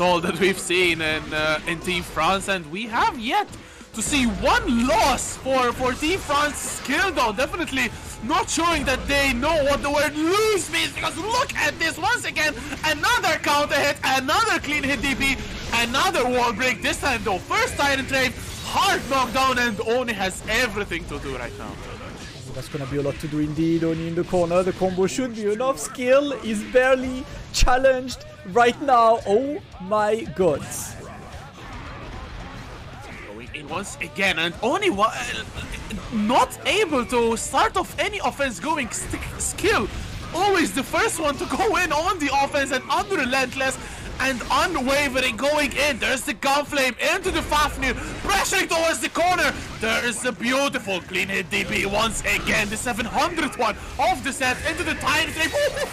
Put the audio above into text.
All that we've seen in uh, in Team France, and we have yet to see one loss for for Team France. Skyll though, definitely not showing that they know what the word lose means. Because look at this once again, another counter hit, another clean hit DP, another wall break. This time though, first Tyrant Rave, hard knockdown, and Oni has everything to do right now. That's gonna be a lot to do indeed. Oni in the corner. The combo should be enough. Skyll is barely challenged right now. Oh my god. Once again, and only uh, not able to start off any offense going Skyll. Always the first one to go in on the offense and unrelentless and unwavering going in. There's the Gunflame into the Fafnir, pressuring towards the corner. There is a beautiful clean hit DP once again. The 700 one of the set into the Trade. That's